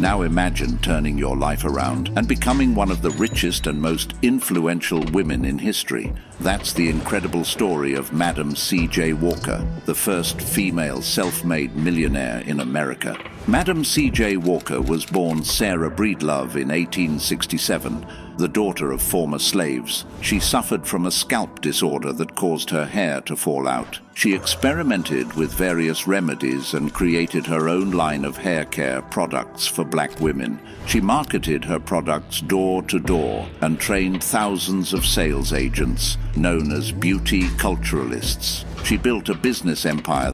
Now imagine turning your life around and becoming one of the richest and most influential women in history. That's the incredible story of Madam C.J. Walker, the first female self-made millionaire in America. Madam C.J. Walker was born Sarah Breedlove in 1867, the daughter of former slaves. She suffered from a scalp disorder that caused her hair to fall out. She experimented with various remedies and created her own line of hair care products for black women. She marketed her products door to door and trained thousands of sales agents, known as beauty culturalists. She built a business empire